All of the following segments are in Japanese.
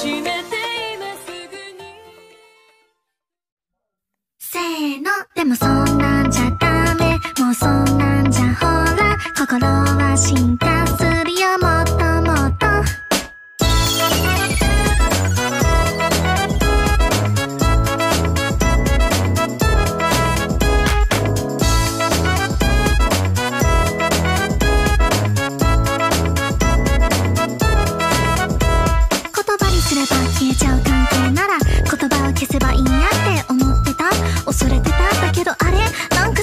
閉めて今すぐに。せーの。でもそんなんじゃダメ。もうそんなんじゃほら。心は死んで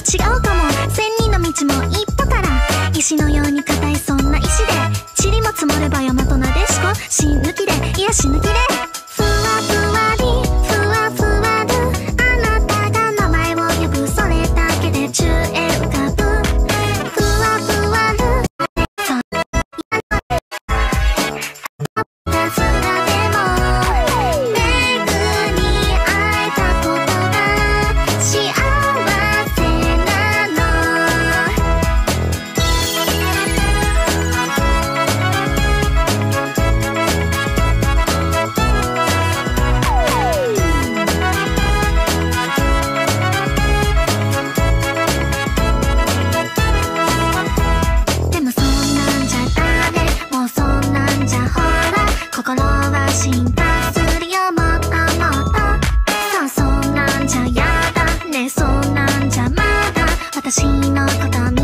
違うかも。千人の道も一歩から。石の心は心配するよ。そんなんじゃやだね。そんなんじゃまだ。私のこと